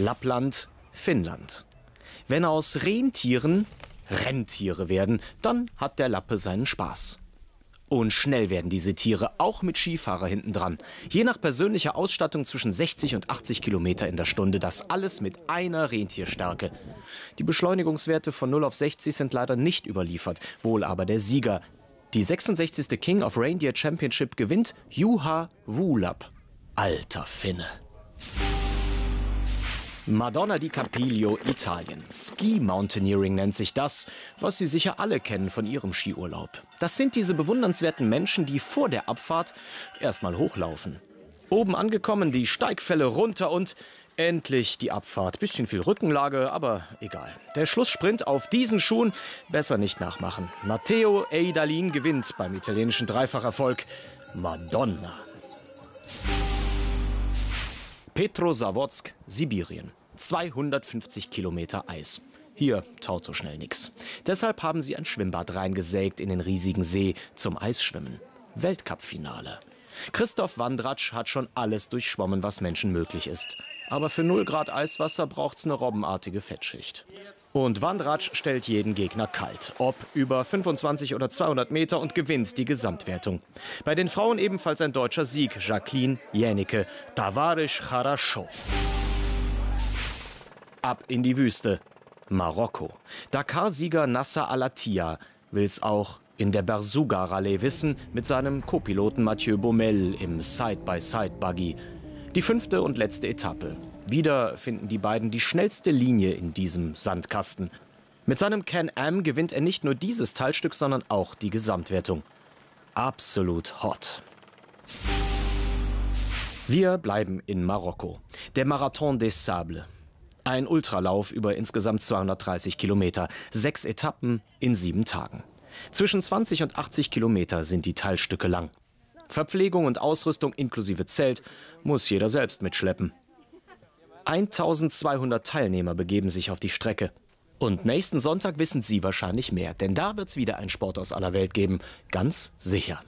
Lappland, Finnland. Wenn aus Rentieren Rentiere werden, dann hat der Lappe seinen Spaß. Und schnell werden diese Tiere, auch mit Skifahrer hinten dran. Je nach persönlicher Ausstattung zwischen 60 und 80 Kilometer in der Stunde. Das alles mit einer Rentierstärke. Die Beschleunigungswerte von 0 auf 60 sind leider nicht überliefert. Wohl aber der Sieger. Die 66. King of Reindeer Championship gewinnt Juha Wulap. Alter Finne. Madonna di Campiglio, Italien. Ski Mountaineering nennt sich das, was Sie sicher alle kennen von Ihrem Skiurlaub. Das sind diese bewundernswerten Menschen, die vor der Abfahrt erstmal hochlaufen. Oben angekommen, die Steigfälle runter und endlich die Abfahrt. Bisschen viel Rückenlage, aber egal. Der Schlusssprint auf diesen Schuhen besser nicht nachmachen. Matteo Eidalin gewinnt beim italienischen Dreifacherfolg. Madonna. Petrosavodsk, Sibirien. 250 Kilometer Eis. Hier taut so schnell nichts. Deshalb haben sie ein Schwimmbad reingesägt in den riesigen See zum Eisschwimmen. Weltcup-Finale. Christoph Wandratsch hat schon alles durchschwommen, was Menschen möglich ist. Aber für 0 Grad Eiswasser braucht's eine robbenartige Fettschicht. Und Wandratsch stellt jeden Gegner kalt, ob über 25 oder 200 Meter und gewinnt die Gesamtwertung. Bei den Frauen ebenfalls ein deutscher Sieg, Jacqueline Jänicke, Tavarisch Charachot. Ab in die Wüste. Marokko. Dakar-Sieger Nasser Alatia will's auch in der Bersuga-Rallye wissen mit seinem Co-Piloten Mathieu Baumel im Side-by-Side-Buggy. Die fünfte und letzte Etappe. Wieder finden die beiden die schnellste Linie in diesem Sandkasten. Mit seinem Can-Am gewinnt er nicht nur dieses Teilstück, sondern auch die Gesamtwertung. Absolut hot. Wir bleiben in Marokko. Der Marathon des Sables. Ein Ultralauf über insgesamt 230 Kilometer. Sechs Etappen in sieben Tagen. Zwischen 20 und 80 Kilometer sind die Teilstücke lang. Verpflegung und Ausrüstung inklusive Zelt muss jeder selbst mitschleppen. 1200 Teilnehmer begeben sich auf die Strecke. Und nächsten Sonntag wissen Sie wahrscheinlich mehr, denn da wird es wieder einen Sport aus aller Welt geben. Ganz sicher.